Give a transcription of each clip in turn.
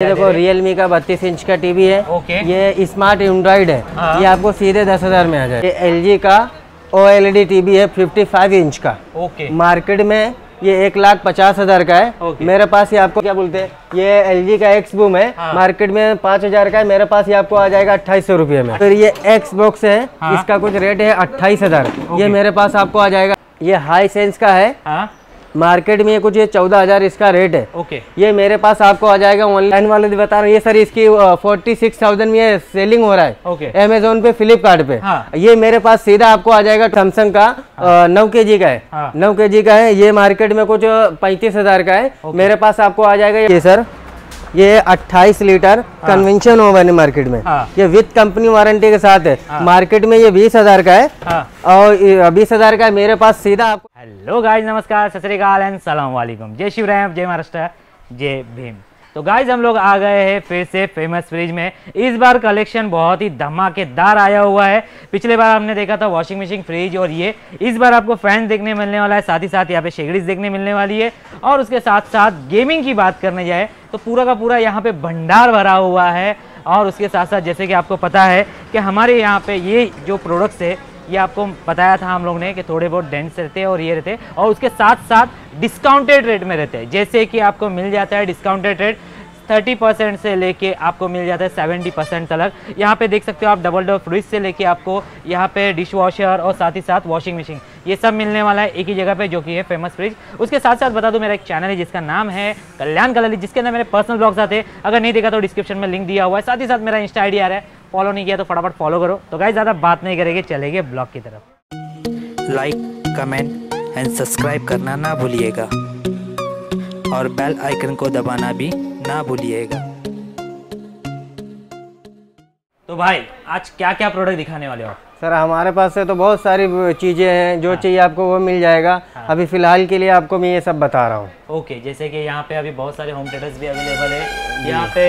ये देखो रियलमी का बत्तीस इंच का टीवी है। ओके। ये स्मार्ट एंड्रॉइड है। हाँ। ये आपको सीधे दस हज़ार में आ जाए। ये एल का ओ एल टीवी है फिफ्टी फाइव इंच का। ओके। मार्केट में ये एक लाख पचास हज़ार का है। ओके। मेरे पास ये आपको क्या बोलते हैं? ये एल जी का एक्स बूम है। हाँ। मार्केट में पाँच हज़ार का है मेरे पास ये आपको आ जाएगा अट्ठाईस सौ रुपये में। फिर ये एक्स बॉक्स है हाँ। इसका कुछ रेट है अट्ठाईस हज़ार। ये मेरे पास आपको आ जाएगा। ये हाई सेंस का है। हाँ। मार्केट में कुछ ये चौदह हज़ार इसका रेट है। ओके ये मेरे पास आपको आ जाएगा ऑनलाइन वाले भी बता रहा हूँ ये सर इसकी फोर्टी सिक्स थाउज़ेंड में सेलिंग हो रहा है। ओके अमेजोन पे फ्लिपकार्ट पे। हाँ। ये मेरे पास सीधा आपको आ जाएगा सैमसंग का हाँ। नौ के जी का है। हाँ। नौ के जी का है। ये मार्केट में कुछ पैंतीस हज़ार का है। मेरे पास आपको आ जाएगा ये सर। ये 28 लीटर कन्वेंशन ओवन है मार्केट में। हाँ। ये विद कंपनी वारंटी के साथ है। मार्केट में ये बीस हज़ार का है। हाँ. और बीस हज़ार का है। मेरे पास सीधा आपको हेलो गाइस नमस्कार, सत श्रीकाल एंड सलाम वालेकुम। जय शिवराम जय महाराष्ट्र, जय भीम। तो गाइस हम लोग आ गए हैं फिर से फ़ेमस फ्रिज में। इस बार कलेक्शन बहुत ही धमाकेदार आया हुआ है। पिछले बार हमने देखा था वॉशिंग मशीन फ्रिज और ये। इस बार आपको फ़ैन देखने मिलने वाला है, साथ ही साथ यहाँ पे शेगड़ीज देखने मिलने वाली है। और उसके साथ साथ गेमिंग की बात करने जाए तो पूरा का पूरा यहाँ पे भंडार भरा हुआ है। और उसके साथ साथ जैसे कि आपको पता है कि हमारे यहाँ पे ये जो प्रोडक्ट्स है ये आपको बताया था हम लोग ने कि थोड़े बहुत डेंस रहते हैं और ये रहते हैं। और उसके साथ साथ डिस्काउंटेड रेट में रहते हैं। जैसे कि आपको मिल जाता है डिस्काउंटेड रेट 30 परसेंट से लेके आपको मिल जाता है 70 परसेंट तक यहाँ पे देख सकते हो आप डबल डोर फ्रिज से लेके आपको यहाँ पे डिश वॉशर और साथ ही साथ वॉशिंग मशीन ये सब मिलने वाला है एक ही जगह पे जो कि है फ़ेमस फ्रिज उसके साथ साथ बता दूँ, मेरा एक चैनल है जिसका नाम है कल्याण कलली जिसके अंदर मेरे पर्सनल ब्लॉग्स आते हैं। अगर नहीं देखा तो डिस्क्रिप्शन में लिंक दिया हुआ है। साथ ही साथ मेरा इंस्टा आईडी आ रहा है। फॉलो नहीं किया तो फटाफट फॉलो करो। तो गाइस ज़्यादा बात नहीं करेंगे, चलेंगे ब्लॉग की तरफ़। लाइक कमेंट एंड सब्सक्राइब करना ना भूलिएगा। और बेल आइकन को दबाना भी ना भूलिएगा। तो भाई आज क्या क्या प्रोडक्ट दिखाने वाले हो आप? सर हमारे पास से तो बहुत सारी चीज़ें हैं जो हाँ। चाहिए आपको वो मिल जाएगा। हाँ। अभी फ़िलहाल के लिए आपको मैं ये सब बता रहा हूँ। ओके जैसे कि यहाँ पे अभी बहुत सारे होम थिएटर्स भी अवेलेबल है। यहाँ पे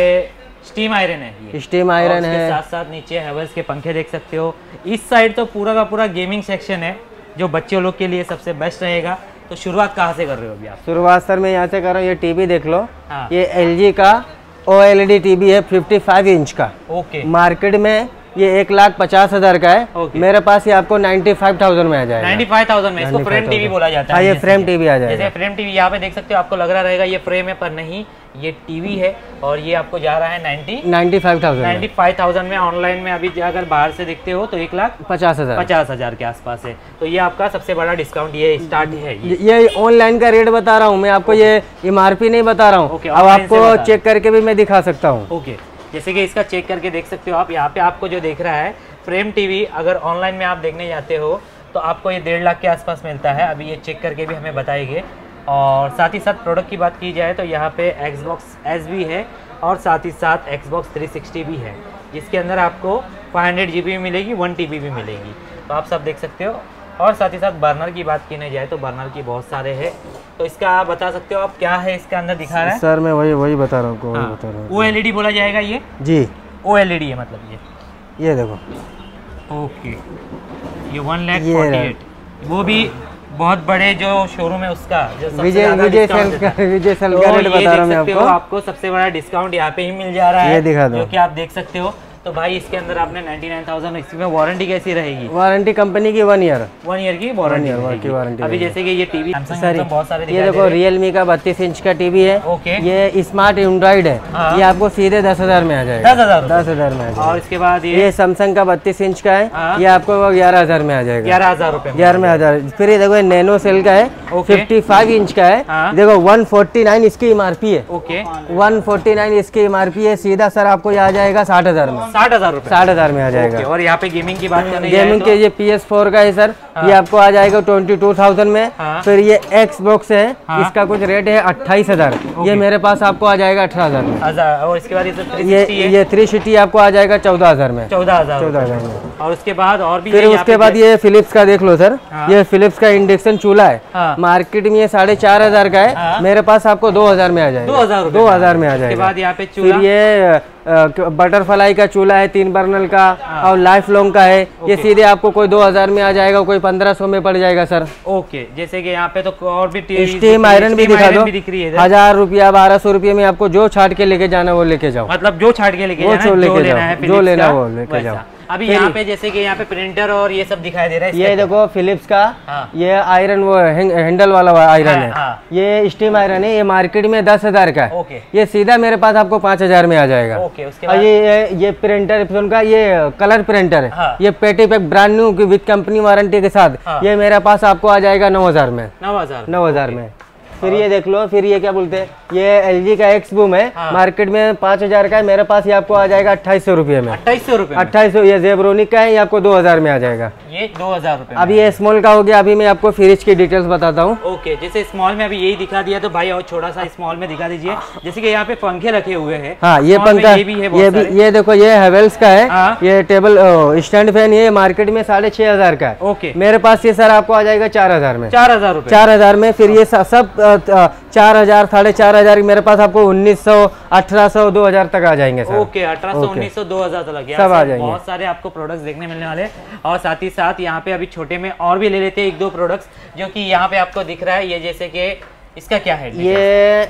स्टीम आयरन है ये। स्टीम आयरन है। साथ साथ नीचे हेवल्स के पंखे देख सकते हो। इस साइड तो पूरा का पूरा गेमिंग सेक्शन है जो बच्चों लोग के लिए सबसे बेस्ट रहेगा। तो शुरुआत कहाँ से कर रहे हो अभी आप? शुरुआत सर मैं यहाँ से कर रहा हूँ ये टीवी देख लो। हाँ। ये एलजी का ओ एल टीवी है 55 इंच का। ओके मार्केट में ये एक लाख पचास हज़ार का है। ओके। मेरे पास ये आपको 95,000 में आ जाएगा। 95,000 में इसको फ्रेम टीवी बोला जाता है। हाँ, ये फ्रेम टीवी आ जाएगा। जैसे फ्रेम टीवी यहाँ पे देख सकते हो आपको लग रहा रहेगा ये फ्रेम है पर नहीं ये टीवी है और ये आपको जा रहा है 90 95,000 में। 95,000 में ऑनलाइन में अभी अगर बाहर से देखते हो तो एक लाख पचास हज़ार। पचास हज़ार के आसपास है। तो ये आपका सबसे बड़ा डिस्काउंट ये स्टार्ट है ये। ये ऑनलाइन का रेट बता रहा हूँ मैं आपको ये एमआरपी नहीं बता रहा हूँ। अब आपको चेक करके भी मैं दिखा सकता हूँ। ओके। जैसे कि इसका चेक करके देख सकते हो आप, यहाँ पे आपको जो देख रहा है फ्रेम टीवी अगर ऑनलाइन में आप देखने जाते हो तो आपको ये डेढ़ लाख के आसपास मिलता है। अभी ये चेक करके भी हमें बताएँगे। और साथ ही साथ प्रोडक्ट की बात की जाए तो यहाँ पे Xbox एस भी है और साथ ही साथ Xbox 360 भी है, जिसके अंदर आपको 500 हंड्रेड भी मिलेगी वन टी भी मिलेगी। तो आप सब देख सकते हो। और साथ ही साथ बर्नर की बात की नहीं जाए तो बर्नर की बहुत सारे है। तो इसका आप बता सकते हो आप क्या है इसके अंदर दिखा रहा है? सर मैं वही वही बता रहा हूँ वही बता रहा हूँ। ओ एल बोला जाएगा ये? जी। ओ एल है मतलब ये। ये देखो। ओके ये वन लैख फोर्टी एट वो भी बहुत बड़े जो शोरूम है उसका जो विजय विजय सेल का विजय सेल तो का रेट बता रहा हूँ मैं आपको। आपको सबसे बड़ा डिस्काउंट यहाँ पे ही मिल जा रहा है ये दिखा दो। जो कि आप देख सकते हो। तो भाई इसके अंदर आपने 99,000 इसमें वारंटी कैसी रहेगी? वारंटी कंपनी की वन ईयर वन ईयर की वारंटी year की वारंटी अभी जैसे कि ये टीवी सर बहुत सारे ये देखो। रियलमी का बत्तीस इंच का टीवी है। ओके ये स्मार्ट एंड्रॉइड है। हाँ। ये आपको सीधे दस हज़ार में आ जाएगा। दस हज़ार दस हज़ार में और इसके बाद ये सैमसंग का बत्तीस इंच का है। हाँ। ये आपको ग्यारह हज़ार में आ जाएगा। ग्यारह हज़ार रुपए ग्यारह में हज़ार। फिर ये देखो ये नैनो सेल का है। फिफ्टी फाइव इंच का है। हाँ। देखो वन फोर्टी नाइन इसकी इमआरपी है। ओके वन फोर्टी नाइन इसकी इमआरपी है। सीधा सर आपको ये आ जाएगा साठ हज़ार में। साठ हज़ार रुपए साठ हज़ार में आ जाएगा। और यहाँ पे गेमिंग की बात जाए गेमिंग तो- के ये पी एस फोर का है सर ये आपको आ जाएगा ट्वेंटी टू थाउज़ेंड में। हाँ। फिर ये एक्स बॉक्स है हाँ। इसका कुछ रेट है अट्ठाईस हज़ार। ये मेरे पास आपको आ जाएगा अठारह हज़ार और इसके बाद ये ये 360 है? ये थ्री सिटी आपको आ जाएगा चौदह हज़ार में। चौदह हज़ार चौदह हज़ार में। और उसके बाद और भी फिर उसके बाद ये फिलिप्स का देख लो सर। हाँ। ये फिलिप्स का इंडक्शन चूल्हा है। हाँ। मार्केट में ये साढ़े चार हज़ार का है। हाँ। मेरे पास आपको दो हज़ार में आ जाएगा। दो हज़ार दो में। आ जाएगा। बाद यहाँ पे फिर ये बटरफ्लाई का चूल्हा है तीन बर्नल का हाँ। और लाइफ लॉन्ग का है। ये सीधे आपको कोई 2000 में आ जाएगा कोई 1500 में पड़ जाएगा सर। ओके जैसे कि यहाँ पे तो और भी स्टीम आयरन भी दिखा दो। है हज़ार रुपया बारह सौ रुपये में आपको जो छाट के लेके जाना वो लेके जाओ। मतलब जो छाट के लेके जो लेके जाओ, जो लेना वो लेके जाओ। अभी यहाँ पे जैसे कि यहाँ पे प्रिंटर और ये सब दिखाई दे रहा है ये देखो फिलिप्स का हाँ। ये आयरन वो हैंडल वाला आयरन हाँ, है। हाँ। ये स्टीम आयरन है ये मार्केट में दस हज़ार का है। ओके ये सीधा मेरे पास आपको पाँच हज़ार में आ जाएगा। ओके उसके और ये ये- ये प्रिंटर उनका ये कलर प्रिंटर है। हाँ। ये पेटी pack brand new with company warranty के साथ हाँ। ये मेरे पास आपको आ जाएगा नौ हज़ार में। नौ हज़ार। नौ हज़ार में। फिर ये देख लो फिर ये क्या बोलते हैं? ये एलजी का एक्स बूम है। हाँ। मार्केट में पाँच हज़ार का है मेरे पास ये आपको आ जाएगा अट्ठाईस सौ रुपये में। अट्ठाईस सौ रुपए में। अट्ठाईस सौ ये जेब्रोनिक का है ये आपको दो हज़ार में आ जाएगा। ये दो हज़ार रुपए में। अभी ये स्मॉल का हो गया अभी मैं आपको फ्रिज की डिटेल्स बताता हूँ। ओके जैसे स्मॉल में अभी यही दिखा दिया तो भाई और छोटा सा स्मॉल में दिखा दीजिए। जैसे की यहाँ पे पंखे रखे हुए हैं। हाँ ये पंखा ये भी है ये भी ये देखो ये हेवेल्स का है। हाँ। ये टेबल स्टैंड फ़ैन ये मार्केट में साढ़े छह हज़ार का है। ओके। मेरे पास ये सर आपको आ जाएगा चार हज़ार में। चार हज़ार चार हज़ार में फिर ये सब चार हज़ार साढ़े चार हज़ार मेरे पास आपको उन्नीस सौ अठारह सौ दो हज़ार तक आ जाएँगे सर। ओके अठारह सौ उन्नीस सौ दो हज़ार तक सब आ जाएँगे। बहुत सारे आपको प्रोडक्ट्स देखने मिलने वाले और साथ ही साथ यहाँ पे अभी छोटे में और भी ले लेते हैं एक दो प्रोडक्ट्स जो की यहाँ पे आपको दिख रहा है। ये जैसे की इसका क्या है? ये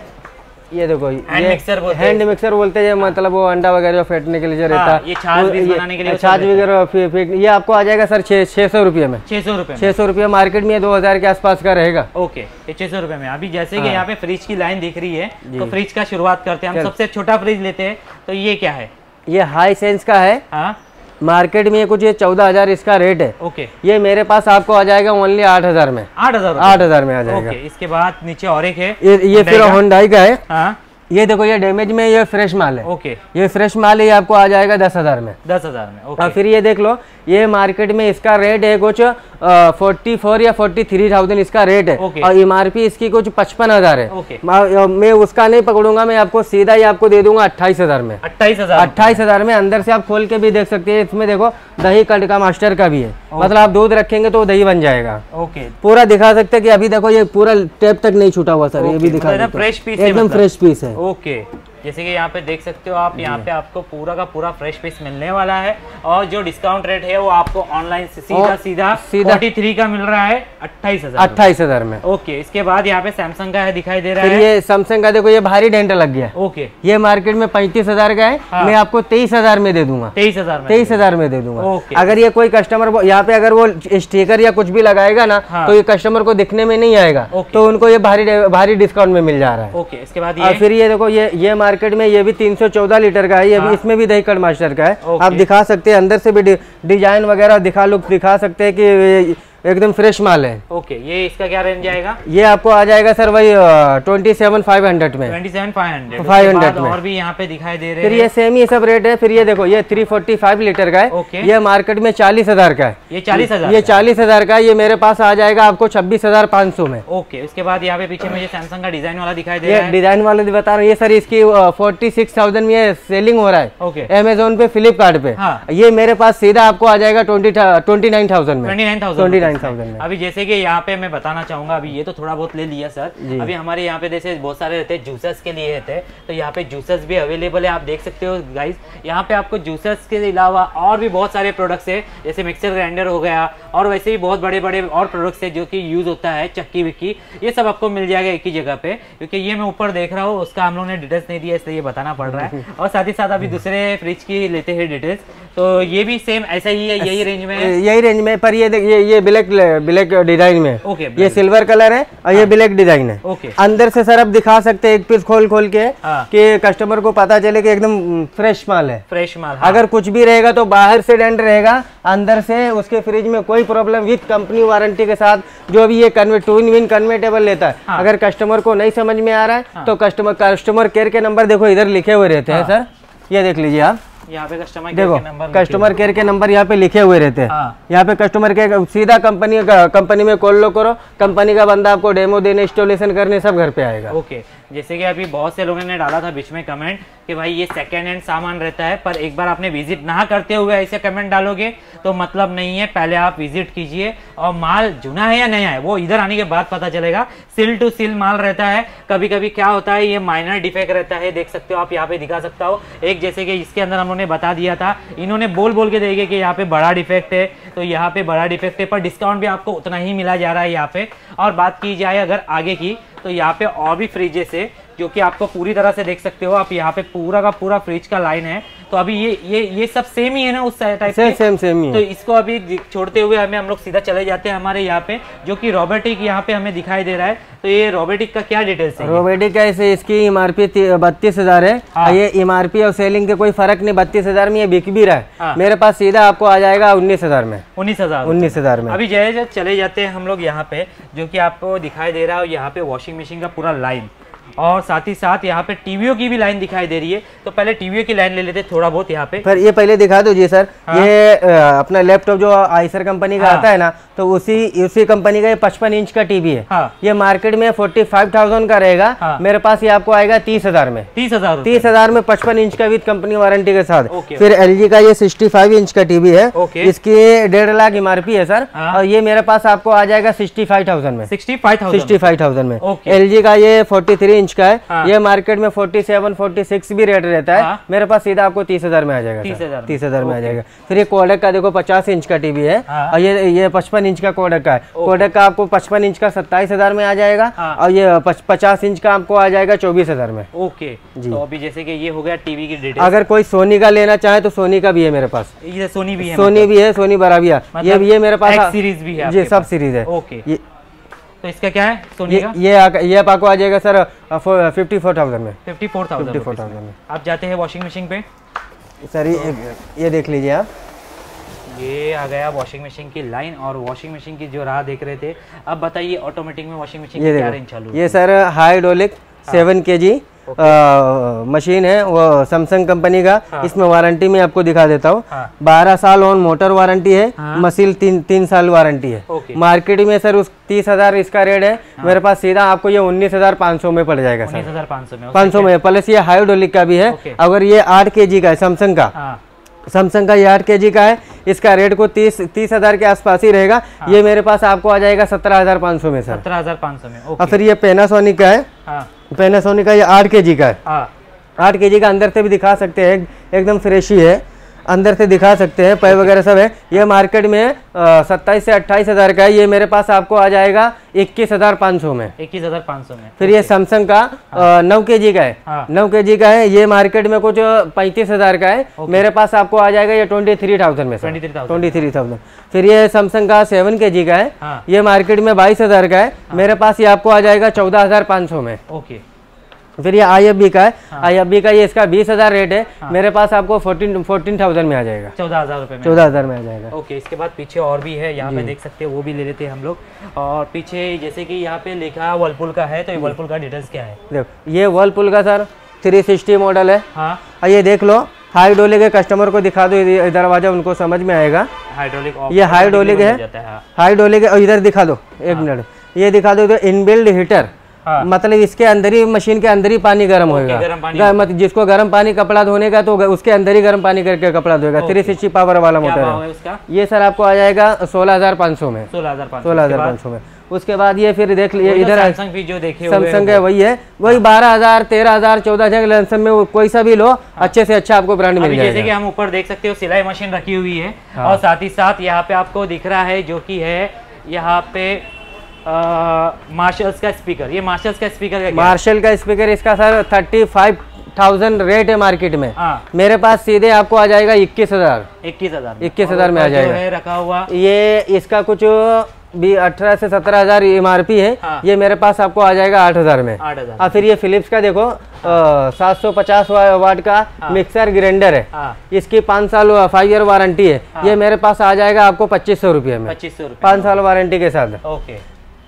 ये देखो ये mixer बोलते हैंड मिक्सर बोलते हैं मतलब वो अंडा वगैरह जो फेंटने के लिए जो रहता हाँ, है ये छाछ है। वगैरह ये आपको आ जाएगा सर छः छः सौ रुपये में। छह सौ रुपए में। छः सौ रुपये मार्केट में दो हज़ार के आसपास का रहेगा। ओके ये छह सौ रुपए में। अभी जैसे कि हाँ। यहाँ पे फ्रिज की लाइन दिख रही है तो फ्रिज का शुरुआत करते हैं। हम सबसे छोटा फ्रिज लेते हैं तो ये क्या है? ये हाई सेंस का है। हाँ। मार्केट में कुछ ये चौदह हज़ार इसका रेट है। ओके ये मेरे पास आपको आ जाएगा ओनली आठ हज़ार में। आठ हज़ार आठ हज़ार में आ जाएगा। ओके इसके बाद नीचे और एक है। ये ये फिर होंडाई का है। हाँ। ये देखो ये डैमेज में ये फ्रेश माल है। ओके ये फ्रेश माल है आपको आ जाएगा दस हज़ार में। दस हज़ार में और ओके फिर ये देख लो ये मार्केट में इसका रेट है कुछ फोर्टी फोर या फोर्टी थ्री थाउज़ेंड इसका रेट है। Okay. और एमआरपी इसकी कुछ पचपन हज़ार है। Okay. मैं उसका नहीं पकड़ूँगा मैं आपको सीधा ही आपको दे दूँगा अट्ठाईस हज़ार में। अट्ठाईस हज़ार अट्ठाईस हज़ार में अंदर से आप खोल के भी देख सकते हैं इसमें देखो दही कट का मास्टर का भी है। मतलब आप दूध रखेंगे तो दही बन जाएगा। ओके पूरा दिखा सकते हैं कि अभी देखो ये पूरा टेप तक नहीं छूटा हुआ सर ये भी दिखा मतलब एकदम मतलब। फ्रेश पीस है। ओके जैसे कि यहाँ पे देख सकते हो आप यहाँ पे आपको पूरा का पूरा फ्रेश पीस मिलने वाला है। और जो डिस्काउंट रेट है वो आपको ऑनलाइन सीधा सीधा सीधा- थ्री का मिल रहा है अट्ठाईस हज़ार अट्ठाईस हज़ार में। ओके इसके बाद यहाँ पे सैमसंग का है दिखाई दे रहा है। ये सैमसंग का देखो ये भारी डेंट लग गया। ओके ये मार्केट में पैंतीस हज़ार का है हाँ। मैं आपको तेईस हज़ार में दे दूँगा। तेईस हज़ार में तेईस हज़ार में दे दूँगा। अगर ये कोई कस्टमर यहाँ पे अगर वो स्टीकर या कुछ भी लगाएगा ना हाँ। तो ये कस्टमर को दिखने में नहीं आएगा। तो उनको ये भारी भारी डिस्काउंट में मिल जा रहा है। ओके इसके बाद फिर ये देखो ये ये मार्केट में ये भी 314 लीटर का है ये भी इसमें भी दही कड़ मास्टर का है। आप दिखा सकते हैं अंदर से भी डिज़ाइन वगैरह दिखा लुक दिखा सकते हैं कि एकदम फ्रेश माल है। ओके ये इसका क्या रेंज आएगा? ये आपको आ जाएगा सर वही ट्वेंटी सेवन फाइव हंड्रेड में। ट्वेंटी सेवन फाइव हंड्रेड 500 में। और भी यहाँ पे दिखाई दे रहे फिर ये सेम ही सब रेट है फिर ये देखो ये 345 लीटर का है। ओके। ये मार्केट में चालीस हज़ार का है। ये चालीस हज़ार ये चालीस हज़ार का ये मेरे पास आ जाएगा आपको छब्बीस हज़ार पाँच सौ में। ओके उसके बाद यहाँ पे पीछे मुझे सैमसंग का डिज़ाइन वाला दिखाई दे रहा है। डिज़ाइन वाले बता रहे हैं। ये सर इसकी फोर्टी सिक्स थाउज़ेंड में सेलिंग हो रहा है। ओके। अमेजोन पे फ्लिपकार्ट पे। हाँ। ये मेरे पास सीधा आपको आ जाएगा ट्वेंटी ट्वेंटी नाइन थाउज़ेंड में। Twenty nine twenty nine thousand में। अभी जैसे कि यहाँ पे मैं बताना चाहूँगा अभी ये तो थोड़ा बहुत ले लिया सर। अभी हमारे यहाँ पे जैसे बहुत सारे रहते हैं जूसर्स के लिए रहते हैं तो यहाँ पे जूसर्स भी अवेलेबल है आप देख सकते हो गाइस यहाँ पे आपको जूसर्स के अलावा और भी बहुत सारे प्रोडक्ट्स है जैसे मिक्सर ग्राइंडर हो गया और वैसे ही बहुत बड़े बड़े और प्रोडक्ट्स है जो कि यूज़ होता है चक्की विक्की। ये सब आपको मिल जाएगा एक ही जगह पे क्योंकि ये मैं ऊपर देख रहा हूँ उसका हम लोग ने डिटेल्स नहीं दिया इसलिए ये बताना पड़ रहा है। और साथ ही साथ अभी दूसरे फ्रिज की लेते हैं डिटेल्स तो ये भी सेम ऐसा ही है यही रेंज में यही रेंज में पर ये ये ये ब्लैक ब्लैक ब्लैक डिज़ाइन में। है। ओके ये सिल्वर कलर है और ये ब्लैक डिज़ाइन है। ओके। अंदर से सर आप दिखा सकते हैं एक पीस खोल खोल के हाँ। कि कस्टमर को पता चले कि एकदम फ्रेश माल है। फ्रेश माल हाँ। अगर कुछ भी रहेगा तो बाहर से डेंट रहेगा अंदर से उसके फ्रिज में कोई प्रॉब्लम विथ कंपनी वारंटी के साथ जो भी ये कन्वे टू इन विन कन्वर्टेबल लेता है। हाँ। अगर कस्टमर को नहीं समझ में आ रहा है तो कस्टमर कस्टमर केयर के नंबर देखो इधर लिखे हुए रहते हैं। सर। ये देख लीजिए आप। यहाँ पे कस्टमर देखो कस्टमर केयर के नंबर यहाँ पे लिखे हुए रहते हैं। हाँ। यहाँ पे कस्टमर केयर सीधा कंपनी का कंपनी में कॉल लो करो कंपनी का बंदा आपको डेमो देने इंस्टॉलेशन करने सब घर पे आएगा। ओके जैसे कि अभी बहुत से लोगों ने डाला था बीच में कमेंट कि भाई ये सेकेंड हैंड सामान रहता है, पर एक बार आपने विज़िट ना करते हुए ऐसे कमेंट डालोगे तो मतलब नहीं है, पहले आप विज़िट कीजिए। और माल जुना है या नया है, वो इधर आने के बाद पता चलेगा। सिल टू सिल माल रहता है। कभी कभी क्या होता है, ये माइनर डिफेक्ट रहता है, देख सकते हो आप, यहाँ पे दिखा सकता हो। एक जैसे कि इसके अंदर हम बता दिया था, इन्होंने बोल बोल के देखे कि यहाँ पे बड़ा डिफेक्ट है तो यहाँ पे बड़ा डिफेक्ट है, पर डिस्काउंट भी आपको उतना ही मिला जा रहा है यहाँ पे। और बात की जाए अगर आगे की तो यहाँ पे और भी फ्रिजेस है जो कि आपको पूरी तरह से देख सकते हो आप यहाँ पे पूरा का पूरा फ्रिज का लाइन है। तो अभी ये ये ये सब सेम ही है ना उस टाइप के? सेम सेम ही तो इसको अभी छोड़ते हुए हमें हम लोग सीधा चले जाते हैं हमारे यहाँ पे जो कि रोबोटिक यहाँ पे हमें दिखाई दे रहा है। तो ये रोबोटिक का क्या डिटेल्स है? रोबोटिक का ऐसे इसकी एमआरपी बत्तीस हज़ार है। हाँ। और आर पी और सेलिंग के कोई फ़र्क नहीं बत्तीस हज़ार में ये बिक भी रहा है। हाँ। मेरे पास सीधा आपको आ जाएगा उन्नीस हज़ार में। उन्नीस हज़ार। उन्नीस हज़ार में। अभी जय जय चले जाते हैं हम लोग यहाँ पे जो की आपको दिखाई दे रहा है यहाँ पे वॉशिंग मशीन का पूरा लाइन और साथ ही साथ यहाँ पे टीवीओ की भी लाइन दिखाई दे रही है। तो पहले टीवीओ की लाइन ले लेते हैं थोड़ा बहुत यहाँ पे। पर ये पहले दिखा दो जी सर हाँ। ये अपना लैपटॉप जो आइसर कंपनी का हाँ। आता है ना तो उसी उसी कंपनी का ये पचपन इंच का टीवी है। हाँ। ये मार्केट में फोर्टी फाइव थाउज़ेंड का रहेगा। हाँ। मेरे पास ये आपको आएगा तीस हज़ार में। तीस हज़ार तीस हज़ार में पचपन इंच का विद कंपनी वारंटी के साथ। फिर एलजी का ये सिक्सटी फाइव इंच का टीवी है। इसकी डेढ़ लाख एमआरपी है सर। हाँ। और ये मेरे पास आपको आ जाएगा सिक्सटी फाइव थाउज़ेंड में। सिक्सटी फाइव थाउज़ेंड में। एल का ये फोर्टी थ्री इंच का है। हाँ। ये मार्केट में फोर्टी सेवन फोर्टी सिक्स भी रेट रहता है। हाँ। मेरे पास सीधा आपको तीस हज़ार में आ जाएगा 30,000 में। तीस हज़ार में आ जाएगा। फिर ये कोडक का देखो पचास इंच का टीवी है। हाँ। और ये ये पचपन इंच का कोडक का है। कोडक का आपको पचपन इंच का सत्ताईस हज़ार में आ जाएगा। हाँ। और ये पचास इंच का आपको आ जाएगा चौबीस हज़ार में। ओके। तो अभी जैसे कि ये हो गया टीवी की डिटेल अगर कोई सोनी का लेना चाहे तो सोनी का भी है मेरे पास। ये सोनी भी है सोनी भी है सोनी बराबिया ये मतलब ये मेरे पास। Series भी है जी सब सीरीज़ है। ओके। तो इसका क्या है? सोनी ये का? ये आ- ये आपको आ जाएगा सर फिफ्टी फोर थाउज़ेंड में। फिफ्टी फोर थाउज़ेंड 54,000 में। आप जाते हैं वॉशिंग मशीन पे। सर ये ये देख लीजिए आप। ये आ गया वॉशिंग मशीन की लाइन और वॉशिंग मशीन की जो राह देख रहे थे। अब बताइए ऑटोमेटिक में वॉशिंग मशीन क्या रेंज चालू ये सर हाइड्रोलिक सेवन के जी मशीन है वो सैमसंग कंपनी का। हाँ। इसमें वारंटी में आपको दिखा देता हूँ। हाँ। बारह साल ऑन मोटर वारंटी है हाँ। मशीन तीन तीन साल वारंटी है। मार्केट में सर उस तीस हज़ार इसका रेट है। हाँ। मेरे पास सीधा आपको ये उन्नीस हज़ार पाँच सौ में पड़ जाएगा सर। पाँच सौ में प्लस ये हाइड्रोलिक का भी है। अगर ये आठ के जी का है सैमसंग का। हाँ। सैमसंग का ये आठ के जी का है। इसका रेट को तीस तीस हज़ार के आसपास ही रहेगा। हाँ। ये मेरे पास आपको आ जाएगा सत्रह हज़ार पाँच सौ में सर। सत्रह हज़ार पाँच सौ में और फिर ये पेनासोनिक का है। हाँ। पेनासोनिक का ये आठ के जी का है। हाँ। आठ के जी का अंदर से भी दिखा सकते हैं एकदम फ्रेश ही है। अंदर से दिखा सकते हैं पै वगैरह सब है। ये मार्केट में सत्ताईस से अट्ठाईस हज़ार का है। ये मेरे पास आपको आ जाएगा इक्कीस हज़ार पाँच सौ में। इक्कीस हज़ार पाँच सौ में। फिर ये सैमसंग का नौ के जी का हाँ। है। नौ के जी का है। ये मार्केट में कुछ पैंतीस हज़ार का है। मेरे पास आपको आ जाएगा ये ट्वेंटी थ्री थाउज़ेंड में ट्वेंटी थ्री थाउज़ेंड फिर ये सैमसंग का सेवन के जी का है। हाँ। ये मार्केट में बाईस हज़ार का है। मेरे पास ये आपको आ जाएगा चौदह हज़ार पाँच सौ में। ओके। फिर ये आई एफ़ का है। आई का ये इसका बीस हज़ार रेट है। हाँ। मेरे पास आपको फोर्टीन फोर्टीन थाउज़ेंड में आ जाएगा। चौदह हज़ार रुपये चौदह हज़ार में आ जाएगा। ओके इसके बाद पीछे और भी है यहाँ पे देख सकते हैं वो भी ले लेते हैं हम लोग। और पीछे जैसे कि यहाँ पे लिखा वर्लपुल का है तो ये वर्लपुल का डिटेल्स क्या है? देखो ये वर्लपुल का सर थ्री सिक्सटी मॉडल है। हाँ। ये देख लो हाई डोले के कस्टमर को दिखा दो दरवाज़ा उनको समझ में आएगा। हाइड्रोलिक ये हाइड्रोलिक है। जाता है हाँ। हाई डोले के इधर दिखा दो एक मिनट ये दिखा दो इनबिल्ड हीटर हाँ। मतलब इसके अंदर ही मशीन के अंदर ही पानी गर्म होगा गर्म पानी। ग- मत जिसको गर्म पानी कपड़ा धोने का तो उसके अंदर ही गर्म पानी करके कपड़ा धोएगा। थ्री सिक्सटी पावर वाला मोटर है। है उसका? ये सर आपको आ जाएगा सोलह हज़ार पाँच सौ में। सोलह हज़ार पाँच सौ। में। उसके बाद ये फिर देख लिए इधर सैमसंग भी जो देखे सैमसंग है वही है। वही बारह हज़ार तेरह हज़ार चौदह हज़ार लमसम में कोई सा भी लो अच्छे से अच्छा आपको ब्रांड मिल अभी जैसे जाएगा। कि हम ऊपर देख सकते हो सिलाई मशीन रखी हुई है। और साथ ही साथ यहाँ पे आपको दिख रहा है जो कि है यहाँ पे मार्शल्स का स्पीकर ये मार्शल्स का स्पीकर का है? मार्शल का स्पीकर इसका sir thirty five thousand rate है मार्केट में. हाँ. मेरे पास सीधे आपको आ जाएगा इक्कीस हज़ार. इक्कीस हज़ार 21,000 में आ जाएगा। है रखा हुआ? ये इसका कुछ भी अठारह से सत्रह हज़ार एम है. हाँ। ये मेरे पास आपको आ जाएगा आठ हज़ार में. आठ हज़ार. और फिर ये फिलिप्स का देखो सात सौ पचास वाट का मिक्सर ग्राइंडर है. हाँ. इसकी पाँच साल फाइव ईयर वारंटी है. ये मेरे पास आ जाएगा आपको पच्चीस सौ रुपये में. पच्चीस सौ पाँच साल वारंटी के साथ. ओके.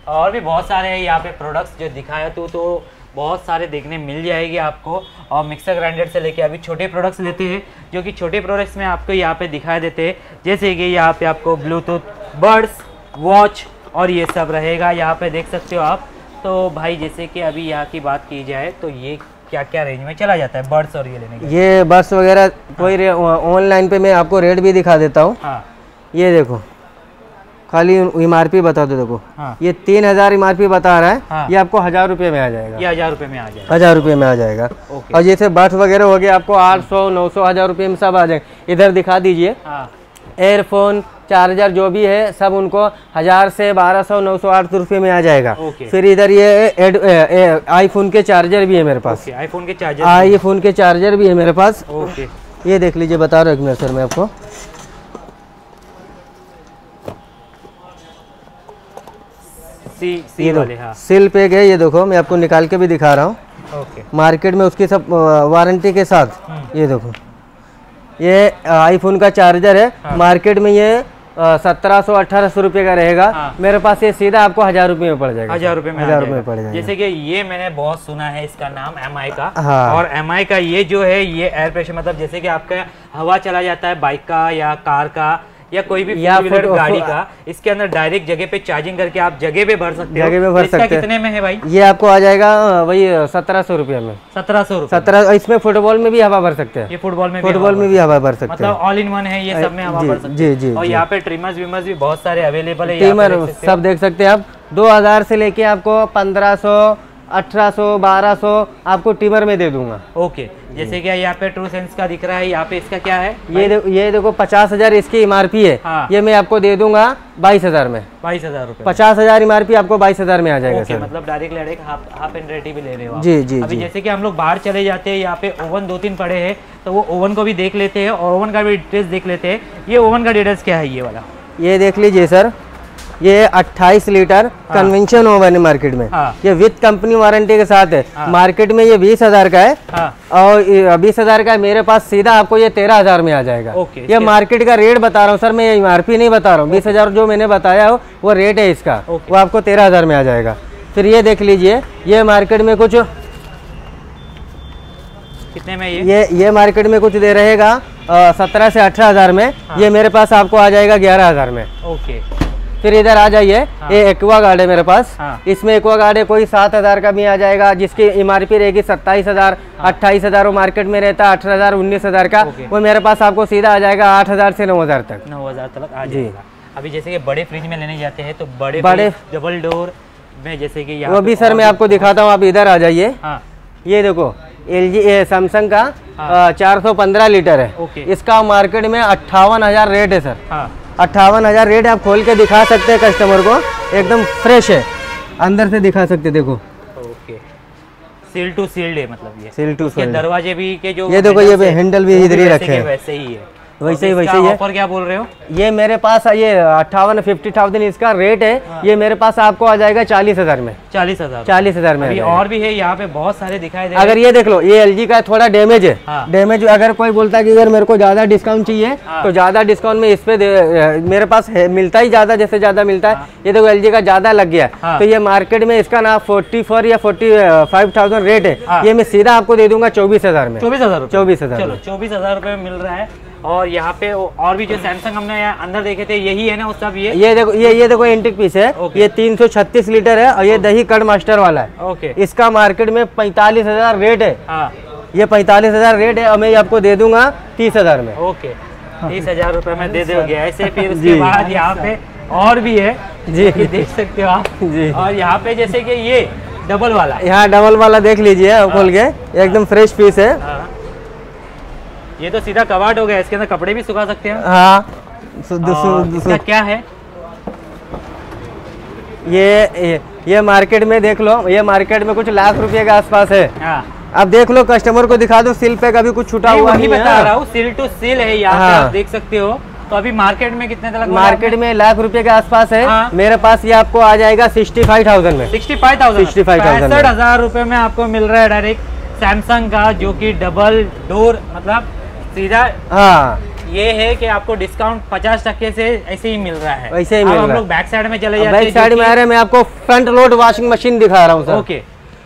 और भी बहुत सारे हैं यहाँ पे प्रोडक्ट्स जो दिखाया तो तो बहुत सारे देखने मिल जाएँगे आपको। और मिक्सर ग्राइंडर से लेके अभी छोटे प्रोडक्ट्स लेते हैं जो कि छोटे प्रोडक्ट्स में आपको यहाँ पे दिखाई देते हैं। जैसे कि यहाँ पे आपको ब्लूटूथ बर्ड्स वॉच और ये सब रहेगा यहाँ पे देख सकते हो आप। तो भाई जैसे कि अभी यहाँ की बात की जाए तो ये क्या क्या रेंज में चला जाता है बर्ड्स और ये लेने के ये बर्ड्स वगैरह कोई ऑनलाइन पे मैं आपको रेट भी दिखा देता हूँ। हाँ। ये देखो खाली एम आर पी बता दो देखो। हाँ। ये तीन हज़ार एम आर पी बता रहा है हाँ। ये आपको हज़ार रुपये में आ जाएगा। ये हज़ार रुपए में आ जाएगा। हज़ार रुपये में आ जाएगा। ओके। और जैसे बर्थ वगैरह हो गया आपको आठ सौ नौ सौ हज़ार रुपये में सब आ जाएगा। इधर दिखा दीजिए। हाँ। एयरफोन चार्जर जो भी है सब उनको हज़ार से बारह सौ नौ सौ आठ सौ रुपये में आ जाएगा। फिर इधर ये आईफोन के चार्जर भी है मेरे पास। ओके आईफोन के चार्जर आईफोन के चार्जर भी है मेरे पास। ये देख लीजिए बता रहा हूँ एक मिनट सर मैं आपको। सी ये सी दो वाले हाँ। सिल पैक है ये देखो मैं आपको निकाल के भी दिखा रहा हूँ। ओके। मार्केट में उसकी सब वारंटी के साथ हम्म। ये देखो। ये आईफोन का चार्जर है। हाँ। मार्केट में ये सत्रह सौ अठारह सौ रुपये का रहेगा। हाँ। मेरे पास ये सीधा आपको हज़ार रुपये में पड़ जाएगा। हज़ार रुपए में हज़ार रुपये में पड़ जाएगा। जैसे कि ये मैंने बहुत सुना है इसका नाम एम आई का। हाँ। और एम आई का ये जो है ये एयर प्रेशर मतलब जैसे कि आपका हवा चला जाता है बाइक का या कार का या कोई भी या फोर व्हीलर गाड़ी का इसके अंदर डायरेक्ट जगह पे चार्जिंग करके आप जगह पे भर सकते हो। जगह पे भर इसका सकते हैं। कितने में है भाई? ये आपको आ जाएगा वही सत्रह सौ रुपये में। सत्रह सौ रुपये। सत्रह इसमें फुटबॉल में भी हवा भर सकते हैं। ये फुटबॉल में फुटबॉल में भी हवा भर सकते मतलब हैं। ऑल इन वन है ये सब में हवा भर सकते जी, जी, और यहाँ पे ट्रिमर्स विमर्स भी बहुत सारे अवेलेबल है हो। सब देख सकते हैं आप। दो हज़ार से लेके आपको पंद्रह सौ अठारह सौ बारह सौ आपको टीमर में दे दूँगा। ओके जैसे कि यहाँ पे ट्रू सेंस का दिख रहा है यहाँ पे इसका क्या है? ये देखो ये देखो पचास हज़ार इसकी एम है। हाँ। ये मैं आपको दे दूँगा बाईस हज़ार में। बाईस हज़ार रुपए पचास हज़ार एम आपको बाईस हज़ार में आ जाएगा सर। मतलब direct direct half half and रेटी भी ले रहे हो जी जी अभी जैसे कि हम लोग बाहर चले जाते हैं यहाँ पे ओवन दो तीन पड़े हैं तो वो ओवन को भी देख लेते हैं और ओवन का भी डिटेल्स देख लेते हैं। ये ओवन का डिटेल्स क्या है ये वाला? ये देख लीजिए सर। ये 28 लीटर कन्वेंशन ओवन है मार्केट में। हाँ। ये विथ कंपनी वारंटी के साथ है। हाँ। मार्केट में ये बीस हज़ार का है। हाँ। और बीस हज़ार का है, मेरे पास सीधा आपको ये तेरह हज़ार में आ जाएगा। ओके, ये मार्केट का रेट बता रहा हूँ सर मैं एमआरपी नहीं बता रहा हूँ। बीस हज़ार जो मैंने बताया हो वो रेट है इसका। वो आपको तेरह हज़ार में आ जाएगा। फिर ये देख लीजिए ये मार्केट में कुछ कितने में ये? ये ये मार्केट में कुछ दे रहेगा सत्रह से अठारह हज़ार में। ये मेरे पास आपको आ जाएगा ग्यारह हज़ार में। ओके। फिर इधर आ जाइए। ये एक्वा गार्ड है मेरे पास। हाँ। इसमें एक्वा गार्ड है कोई सात हज़ार का भी आ जाएगा जिसकी एम आर पी रहेगी सत्ताईस हज़ार अट्ठाईस हज़ार वो मार्केट में रहता है अठारह हज़ार उन्नीस हज़ार का। वो मेरे पास आपको सीधा आ जाएगा आठ हज़ार से नौ हज़ार तक। नौ हज़ार तक आ। जाएगा। अभी जैसे कि बड़े फ्रिज में लेने जाते हैं तो बड़े बड़े- डबल डोर में जैसे कि वो भी सर मैं आपको दिखाता हूँ आप इधर आ जाइए। हाँ। ये देखो एल जी सैमसंग का हाँ। चार सौ पंद्रह लीटर है। इसका मार्केट में अट्ठावन हज़ार रेट है सर। हाँ। अट्ठावन हज़ार रेट आप खोल के दिखा सकते हैं कस्टमर को। एकदम फ्रेश है। अंदर से दिखा सकते हैं, देखो। ओके सील टू सील्ड है मतलब ये। सील टू सील दरवाजे भी के जो ये देखो, ये हैंडल भी इधर ही रखे हैं। वैसे ही है। वैसे ही वैसे ही है। ऑफ़र क्या बोल रहे हो? ये मेरे पास ये अट्ठावन फिफ्टी थाउज़ेंड इसका रेट है। हाँ। ये मेरे पास आपको आ जाएगा चालीस हज़ार में। चालीस हज़ार। चालीस हज़ार में और भी है यहाँ पे बहुत सारे दिखाई दे अगर ये देख लो ये एलजी का थोड़ा डैमेज है। हाँ। डैमेज अगर कोई बोलता है कि अगर मेरे को ज़्यादा डिस्काउंट चाहिए हाँ। तो ज़्यादा डिस्काउंट में इस पे मेरे पास मिलता ही ज़्यादा जैसे ज़्यादा मिलता है। ये देखो एलजी का ज़्यादा लग गया। हाँ। तो ये मार्केट में इसका ना फोर्टी फोर या फोर्टी रेट है। हाँ। ये मैं सीधा आपको दे दूँगा चौबीस हज़ार में। चौबीस हज़ार चौबीस हज़ार चौबीस हज़ार मिल रहा है। और यहाँ पे और भी जो सैमसंग हमने अंदर देखे थे यही है ना वो सब ये? ये देखो ये ये देखो एंटिक पीस है। ये 336 लीटर है और ये दही कड़ मास्टर वाला है। ओके इसका मार्केट में पैंतालीस हज़ार रेट है। हाँ। ये पैंतालीस हज़ार रेट है और मैं आपको दे दूँगा तीस हज़ार में। ओके तीस हज़ार रूपए में दे दोगे। ऐसे फिर उसके बाद यहाँ पे और भी है। जी। देख सकते हो आप। जी। और यहाँ पे जैसे की ये डबल वाला। यहाँ डबल वाला देख लीजिए खोल के। एकदम फ्रेश पीस है। हाँ। ये तो सीधा कवाट हो गया इसके अंदर कपड़े भी सुखा सकते हैं हाँ। सु- दु- सु- इसका क्या है? ये ये- ये मार्केट में देख लो ये मार्केट में कुछ लाख रुपए के आसपास है। हाँ। अब देख लो कस्टमर को दिखा दो सिल पे कभी कुछ छुटा हुआ नहीं बता रहा हूँ सिल टू सिल है यहाँ हाँ। आप देख सकते हो। तो अभी मार्केट में कितने तक मार्केट में लाख रुपए के आसपास है। हाँ। मेरे पास ये आपको आ जाएगा सिक्सटी फाइव थाउज़ेंड में। सिक्सटी फाइव थाउज़ेंड 65,000 में। पैंसठ हज़ार रुपए में आपको मिल रहा है डायरेक्ट सैमसंग का जो की डबल डोर मतलब सीधा हाँ। ये है कि आपको डिस्काउंट पचास टक्के से ऐसे ही मिल रहा है। वैसे ही मिल हम रहा है। लोग बैक साइड में चले जाते बैक साइड में आ रहे हैं, मैं आपको फ्रंट लोड वॉशिंग मशीन दिखा रहा हूँ okay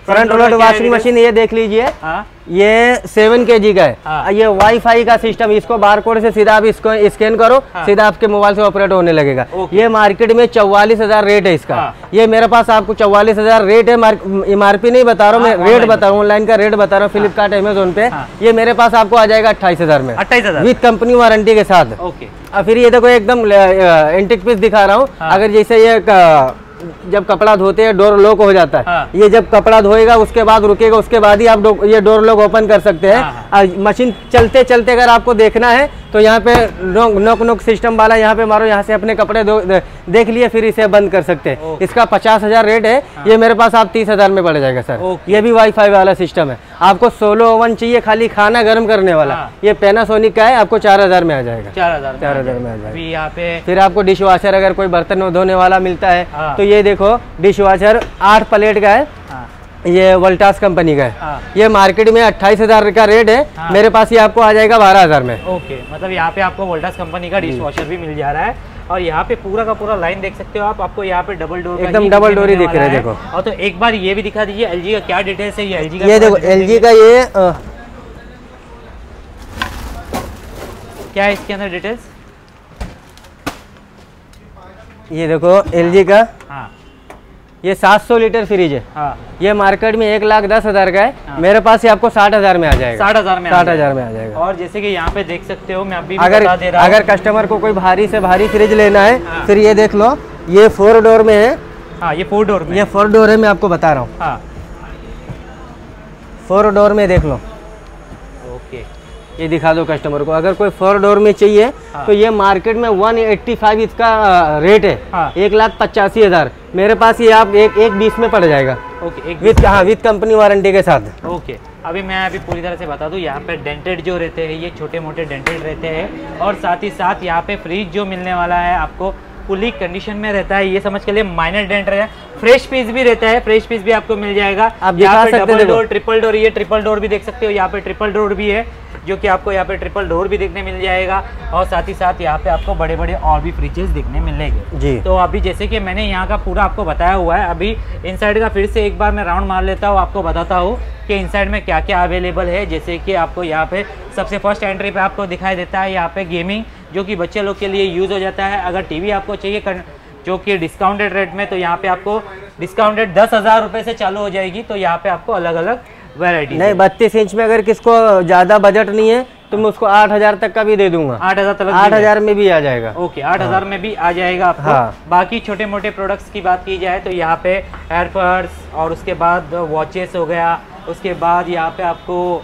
front load washing machine ये देख लीजिए। हाँ। ये सेवन के जी का है। हाँ। ये वाईफाई का सिस्टम इसको बार कोड से सीधा आप इसको स्कैन करो हाँ। सीधा आपके मोबाइल से ऑपरेट होने लगेगा। ये मार्केट में चौवालीस हज़ार रेट है इसका। हाँ। ये मेरे पास आपको चौवालीस हज़ार रेट है एम एमआरपी नहीं बता रहा हूँ हाँ, मैं रेट बता रहा हूँ ऑनलाइन का रेट बता रहा हूँ फ्लिपकार्ट अमेजोन पे। हाँ। ये मेरे पास आपको आ जाएगा अट्ठाईस हज़ार में। अट्ठाईस विथ कंपनी वारंटी के साथ। और फिर ये देखो एकदम एंटिक पीस दिखा रहा हूँ। हाँ। अगर जैसे ये जब कपड़ा धोते हैं डोर लॉक हो जाता है। हाँ। ये जब कपड़ा धोएगा उसके बाद रुकेगा उसके बाद ही आप ये डोर लॉक ओपन कर सकते हैं। हाँ, मशीन चलते चलते अगर आपको देखना है तो यहाँ पे नोक नोक नोक सिस्टम वाला यहाँ पे मारो यहाँ से अपने कपड़े दो देख लिए फिर इसे बंद कर सकते हैं। इसका पचास हज़ार रेट है। हाँ। ये मेरे पास आप तीस हज़ार में पड़ जाएगा सर। ये भी वाईफाई वाला सिस्टम है। आपको सोलो ओवन चाहिए खाली खाना गर्म करने वाला। हाँ। ये पेनासोनिक का है आपको चार हज़ार में आ जाएगा। चार हज़ार चार हज़ार में आ जाएगा। यहाँ पे फिर आपको डिश वॉशर अगर कोई बर्तन धोने वाला मिलता है हाँ। तो ये देखो डिश वॉशर आठ प्लेट का है। हाँ। ये वोल्टास कंपनी का है। हाँ। ये मार्केट में अट्ठाईस हज़ार का रेट है। हाँ। मेरे पास ये आपको आ जाएगा बारह हज़ार में। ओके मतलब यहाँ पे आपको वोल्टास कंपनी का डिश वॉशर भी मिल जा रहा है। और यहाँ पे पूरा का पूरा लाइन देख सकते हो आप। आपको यहाँ पे डबल डोर एकदम डबल डोर ही दिख रहा है, है। देखो। और तो एक बार ये भी दिखा दीजिए एलजी का क्या डिटेल्स है ये एलजी का ये देखो एल का ये क्या है इसके अंदर डिटेल्स ये देखो LG का। हाँ। ये 700 लीटर फ्रिज है। हाँ। ये मार्केट में एक लाख दस हज़ार का है। हाँ। मेरे पास ये आपको साठ हज़ार में आ जाएगा। साठ हज़ार में आ साठ जाएगा। हज़ार में आ जाएगा। और जैसे कि यहाँ पे देख सकते हो मैं अभी अगर दे रहा अगर कस्टमर को कोई भारी से भारी फ्रिज लेना है हाँ। फिर ये देख लो ये फोर डोर में है। हाँ ये फोर डोर में। ये फोर डोर है मैं आपको बता रहा हूँ। हाँ। फोर डोर में देख लो। ओके। ये दिखा दो कस्टमर को। अगर कोई फोर डोर में चाहिए हाँ। तो ये मार्केट में 185 इसका रेट है। हाँ। एक लाख पचासी हज़ार। मेरे पास ये आप एक एक बीस में पड़ जाएगा। ओके एक विथ हाँ विथ कंपनी वारंटी के साथ। ओके अभी मैं अभी पूरी तरह से बता दूँ यहाँ पे डेंटेड जो रहते हैं ये छोटे मोटे डेंटेड रहते हैं। और साथ ही साथ यहाँ पे फ्रिज जो मिलने वाला है आपको फुली कंडीशन में रहता है ये समझ के लिए माइनर डेंट है। फ्रेश पीस भी रहता है फ्रेश पीस भी आपको मिल जाएगा। आप यहाँ दिखा पे डबल डोर ट्रिपल डोर ये ट्रिपल डोर भी देख सकते हो यहाँ पे ट्रिपल डोर भी है जो कि आपको यहाँ पे ट्रिपल डोर भी देखने मिल जाएगा। और साथ ही साथ यहाँ पे आपको बड़े बड़े और भी फ्रिजेस देखने मिलेंगे। जी। तो अभी जैसे कि मैंने यहाँ का पूरा आपको बताया हुआ है अभी इनसाइड का फिर से एक बार मैं राउंड मार लेता हूँ आपको बताता हूँ। कि इनसाइड में क्या क्या अवेलेबल है? जैसे कि आपको यहाँ पे सबसे फ़र्स्ट एंट्री पे आपको दिखाई देता है यहाँ पे गेमिंग जो कि बच्चे लोग के लिए यूज़ हो जाता है। अगर टीवी आपको चाहिए कर, जो कि डिस्काउंटेड रेट में तो यहाँ पे आपको डिस्काउंटेड दस हज़ार रुपये से चालू हो जाएगी। तो यहाँ पे आपको अलग अलग वेराइटी नहीं बत्तीस इंच में अगर किसको ज़्यादा बजट नहीं है तो मैं उसको आठ हज़ार तक का भी दे दूँगा। आठ हज़ार तक आठ हज़ार में भी आ जाएगा। ओके आठ हज़ार में भी आ जाएगा आपको। हाँ। बाकी छोटे मोटे प्रोडक्ट्स की बात की जाए तो यहाँ पे एयरफर्स और उसके बाद वॉचेस हो गया उसके बाद यहाँ पे आपको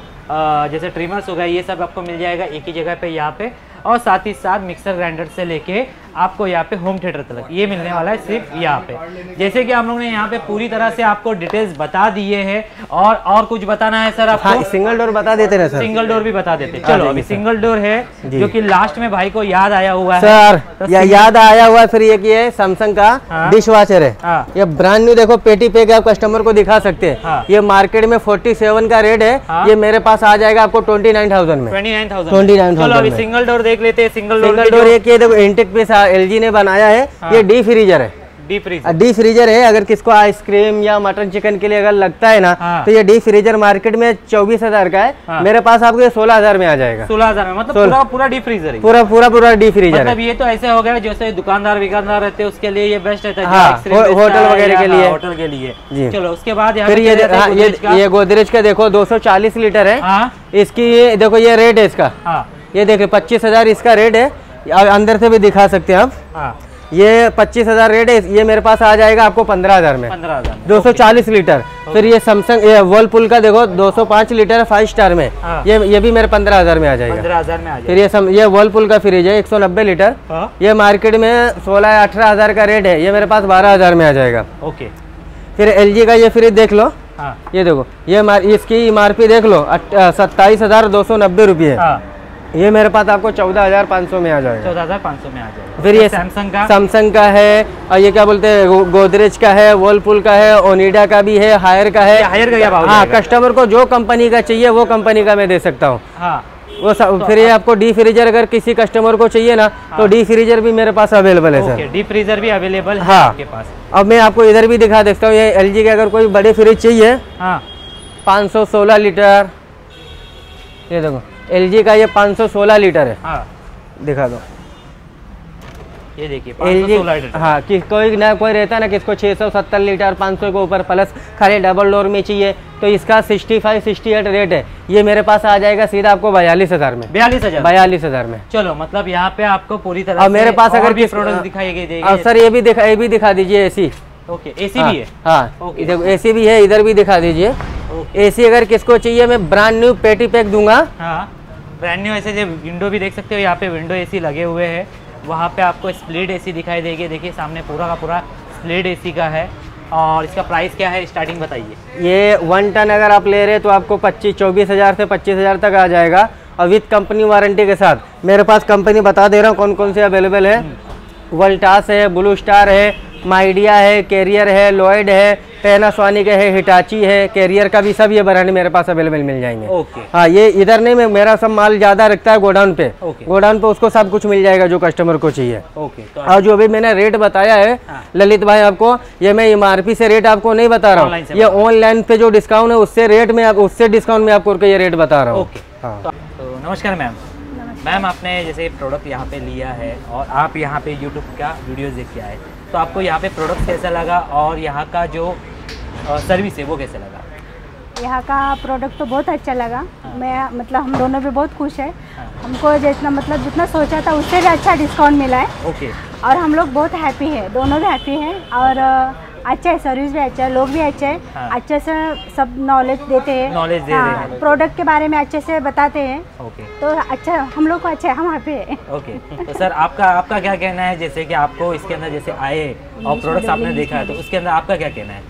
जैसे ट्रिमर्स हो गए ये सब आपको मिल जाएगा एक ही जगह पे यहाँ पे। और साथ ही साथ मिक्सर ग्राइंडर से लेके आपको यहाँ पे होम थिएटर तक। ये मिलने वाला है सिर्फ़ यहाँ पे। जैसे कि हम लोग ने यहाँ पे पूरी तरह से आपको डिटेल्स बता दिए हैं और और कुछ बताना है सर आपको? हाँ सिंगल डोर बता देते ना सर सिंगल डोर भी बता देते हाँ, चलो अभी सिंगल डोर है जो। कि लास्ट में भाई को याद आया हुआ है। सर तो या, याद आया हुआ फिर ये कि ये सैमसंग का हाँ। डिश वॉशर है। हाँ। ये ब्रांड न्यू देखो पेटी पे के आप कस्टमर को दिखा सकते हैं। हाँ। ये मार्केट में 47 का रेट है। हाँ। ये मेरे पास आ जाएगा आपको 29000 में। ट्वेंटी नाइन थाउज़ेंड 29,000 चलो अभी में। सिंगल डोर देख लेते हैं सिंगल डोर डोर ये देखो इंटेक पे एलजी ने बनाया है हाँ। ये डी फ्रीजर है। डीप फ्रीज डी फ्रीजर है अगर किसको आइसक्रीम या मटन चिकन के लिए अगर लगता है ना हाँ। तो ये डी फ्रीजर मार्केट में चौबीस हज़ार का है। हाँ। मेरे पास आपको ये सोलह हज़ार में आ जाएगा। सोलह हज़ार में मतलब पूरा पूरा डीप फ्रीजर है। पूरा पूरा पूरा डी फ्रीजर मतलब ये तो ऐसे हो गया जैसे दुकानदार विकानदार रहते हैं उसके लिए ये बेस्ट रहता है हाँ, हो- होटल वगैरह के हाँ, लिए। होटल के लिए। जी। चलो उसके बाद फिर ये हैं हाँ, ये गोदरेज का। देखो 240 लीटर है। हाँ। इसकी देखो ये रेट है इसका। हाँ। ये देखिए पच्चीस हज़ार इसका रेट है। अंदर से भी दिखा सकते हैं आप। हाँ। ये पच्चीस हज़ार रेट है ये मेरे पास आ जाएगा आपको पंद्रह हज़ार में। पंद्रह हज़ार 240 लीटर। फिर ये सैमसंग ये वर्लपुल का देखो 205 लीटर फाइव स्टार में। हाँ। ये ये भी मेरे पंद्रह हज़ार में आ जाएगा। पंद्रह हज़ार में आ फिर ये सम, ये वर्लपुल का फ्रिज है 190 लीटर। हाँ। ये मार्केट में सोलह या अठारह हज़ार का रेट है ये मेरे पास बारह हज़ार में आ जाएगा। ओके। फिर LG का ये फ्रिज देख लो। ये देखो ये इसकी एम देख लो सत्ताईस हज़ार दो सौ नब्बे रुपये। हाँ। ये मेरे पास आपको चौदह हज़ार पाँच सौ में आ जाएगा। चौदह हज़ार पाँच सौ में आ जाएगा। फिर ये सैमसंग का? सैमसंग का है और ये क्या बोलते हैं गोदरेज का है वर्लपुल का है ओनिडा का भी है हायर का है। हायर का क्या भाव हाँ कस्टमर को जो कंपनी का चाहिए वो कंपनी का मैं दे सकता हूँ। हाँ। वो सब फिर ये आपको डी फ्रीजर अगर किसी कस्टमर को चाहिए ना हाँ। तो डी फ्रीजर भी मेरे पास अवेलेबल है सर डी फ्रीजर भी अवेलेबल है हाँ। आपके पास। अब मैं आपको इधर भी दिखा देता हूँ ये एल जी के अगर कोई बड़े फ्रिज चाहिए हाँ। 516 लीटर ये देखो। एल जी का ये 516 लीटर है। हाँ। दिखा दो। ये देखिए एल जी हाँ। कि कोई ना कोई रहता है ना किसको 670 लीटर 500 के ऊपर प्लस खाली डबल डोर में चाहिए तो इसका 65 68 रेट है। ये मेरे पास आ जाएगा सीधा आपको बयालीस हज़ार में। बयालीस हज़ार। बयालीस हज़ार में। चलो मतलब यहाँ पे आपको पूरी तरह और मेरे पास अगर भी प्रोडक्ट दिखाई गए सर ये भी दिखा ये भी दिखा दीजिए एसी ओके एसी भी है? हाँ। देखो एसी भी है इधर भी दिखा दीजिए। एसी अगर किसको चाहिए मैं ब्रांड न्यू पेटी पैक दूँगा। हाँ। ब्रांड न्यू ऐसे जो विंडो भी देख सकते हो यहाँ पे विंडो एसी लगे हुए हैं। वहाँ पे आपको स्प्लिट एसी दिखाई देगी। देखिए सामने पूरा का पूरा स्प्लिट एसी का है। और इसका प्राइस क्या है? स्टार्टिंग बताइए। ये वन टन अगर आप ले रहे हैं तो आपको पच्चीस चौबीस हज़ार से पच्चीस हज़ार तक आ जाएगा। और विथ कंपनी वारंटी के साथ मेरे पास कंपनी बता दे रहा हूँ कौन कौन से अवेलेबल है। वल्टास है ब्लू स्टार है माइडिया है कैरियर है लॉयड है पैनासोनिक है हिटाची है कैरियर का भी सब ये ब्रांड मेरे पास अवेलेबल मिल जाएँगे। ओके हाँ ये इधर नहीं मैं मेरा सब माल ज़्यादा रखता है गोडाउन पे। गोडाउन पे उसको सब कुछ मिल जाएगा जो कस्टमर को चाहिए। ओके तो और जो भी मैंने रेट बताया है हाँ। ललित भाई आपको ये मैं एमआरपी से रेट आपको नहीं बता रहा हूँ। ये ऑनलाइन पे जो डिस्काउंट है उससे रेट में उससे डिस्काउंट में आपको ये रेट बता रहा हूँ। ओके हाँ। तो, तो नमस्कार मैम मैम आपने जैसे प्रोडक्ट यहाँ पे लिया है और आप यहाँ पे यूट्यूब का वीडियोस देख के आए। तो आपको यहाँ पे प्रोडक्ट कैसा लगा और यहाँ का जो सर्विस है वो कैसा लगा? यहाँ का प्रोडक्ट तो बहुत अच्छा लगा। मैं मतलब हम दोनों भी बहुत खुश है। हाँ। हमको जितना मतलब जितना सोचा था उससे भी अच्छा डिस्काउंट मिला है। ओके और हम लोग बहुत हैप्पी है। दोनों भी हैप्पी हैं और अच्छा है सर्विस भी अच्छा है लोग भी अच्छे हैं। हाँ। अच्छे से सब नॉलेज देते हैं। Knowledge दे रहे हैं। प्रोडक्ट के बारे में अच्छे से बताते हैं। ओके तो अच्छा हम लोग को अच्छा है हम हैप्पी है। ओके तो सर आपका आपका क्या कहना है? जैसे कि आपको इसके अंदर जैसे आए और प्रोडक्ट्स आपने देखा है तो उसके अंदर आपका क्या कहना है?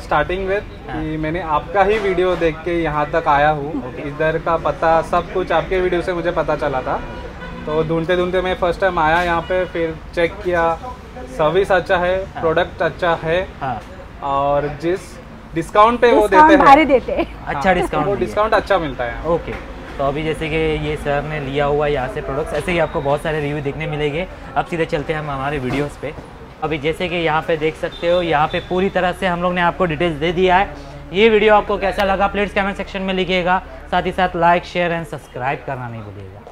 स्टार्टिंग विद हाँ। कि मैंने आपका ही वीडियो देख के यहाँ तक आया हूँ। इधर का पता सब कुछ आपके वीडियो से मुझे पता चला था। तो ढूंढते ढूंढते मैं फ़र्स्ट टाइम आया यहाँ पे फिर चेक किया। सर्विस अच्छा है प्रोडक्ट अच्छा है हाँ। और जिस डिस्काउंट पे वो देते हैं देते हैं। अच्छा हाँ, डिस्काउंट वो डिस्काउंट अच्छा मिलता है। ओके तो अभी जैसे कि ये सर ने लिया हुआ यहाँ से प्रोडक्ट्स ऐसे ही आपको बहुत सारे रिव्यू देखने मिलेंगे। अब सीधे चलते हैं हम हमारे वीडियोस पे। अभी जैसे कि यहाँ पे देख सकते हो यहाँ पे पूरी तरह से हम लोग ने आपको डिटेल्स दे दिया है। ये वीडियो आपको कैसा लगा प्लीज़ कमेंट सेक्शन में लिखिएगा। साथ ही साथ लाइक शेयर एंड सब्सक्राइब करना नहीं भूलिएगा।